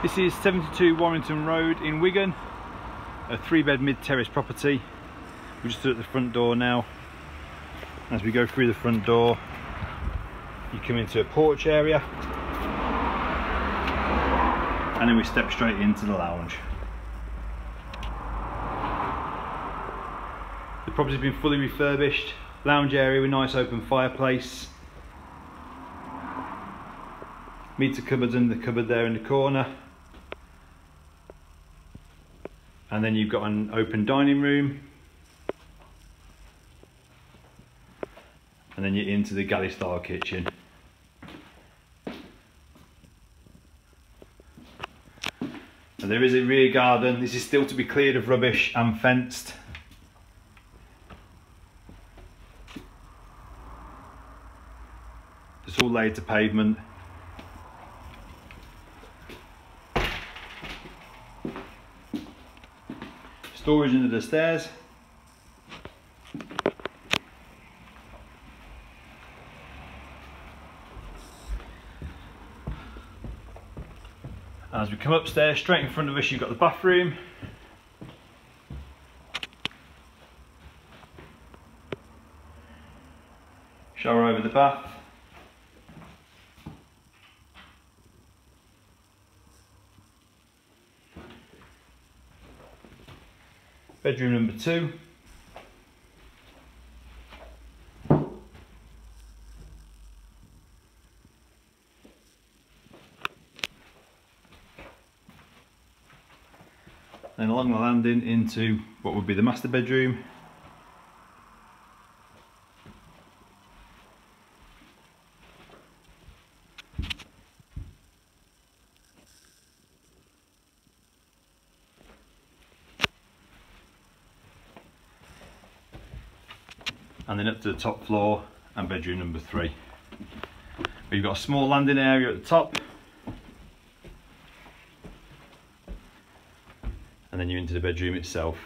This is 72 Warrington Road in Wigan, a three bed mid terrace property. We're just at the front door now. As we go through the front door, you come into a porch area and then we step straight into the lounge. The property's been fully refurbished, lounge area with nice open fireplace, meter cupboards in the cupboard there in the corner and then you've got an open dining room. And then you're into the galley style kitchen. And there is a rear garden. This is still to be cleared of rubbish and fenced. It's all laid to pavement storage into the stairs. As we come upstairs, straight in front of us you've got the bathroom. Shower over the bath. Bedroom number two. Then along the landing into what would be the master bedroom. And then up to the top floor and bedroom number three. We've got a small landing area at the top and then you're into the bedroom itself.